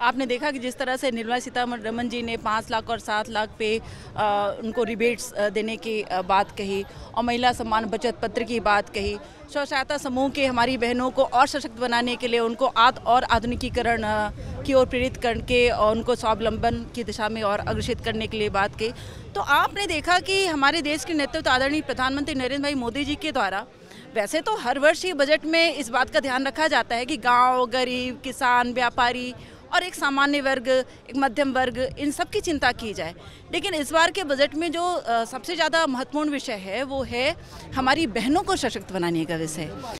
आपने देखा कि जिस तरह से निर्मला सीतारमन जी ने पाँच लाख और सात लाख पे आ, उनको रिबेट्स देने की बात कही और महिला सम्मान बचत पत्र की बात कही स्व सहायता समूह के हमारी बहनों को और सशक्त बनाने के लिए उनको आद और आधुनिकीकरण की ओर प्रेरित करके और उनको स्वावलंबन की दिशा में और अग्रसित करने के लिए बात की तो आपने देखा कि हमारे देश के नेतृत्व आदरणीय प्रधानमंत्री नरेंद्र भाई मोदी जी के द्वारा वैसे तो हर वर्ष ही बजट में इस बात का ध्यान रखा जाता है कि गाँव गरीब किसान व्यापारी और एक सामान्य वर्ग, एक मध्यम वर्ग, इन सब की चिंता की जाए। लेकिन इस बार के बजट में जो सबसे ज़्यादा महत्वपूर्ण विषय है, वो है हमारी बहनों को सशक्त बनाने का विषय।